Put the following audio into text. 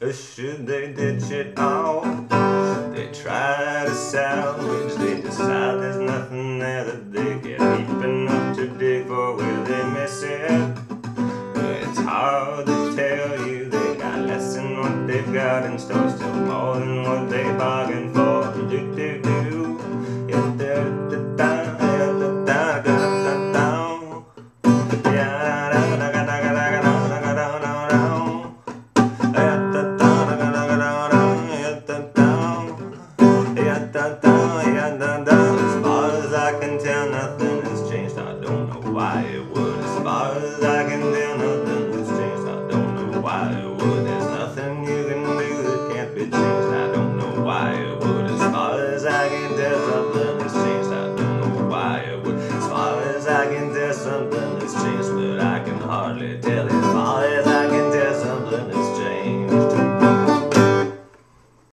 should they ditch it all? Should they try to salvage? They decide there's nothing there that they get deep enough to dig for Will they miss it. It's hard to tell you they got less than what they've got in store, still more than what they bought. da da yeah, da da. As far as I can tell, nothing has changed. I don't know why it would. As far as I can tell, nothing has changed. I don't know why it would. There's nothing you can do that can't be changed. I don't know why it would. As far as I can tell, something has changed. I don't know why it would. As far as I can tell, something has changed, but I can hardly tell it.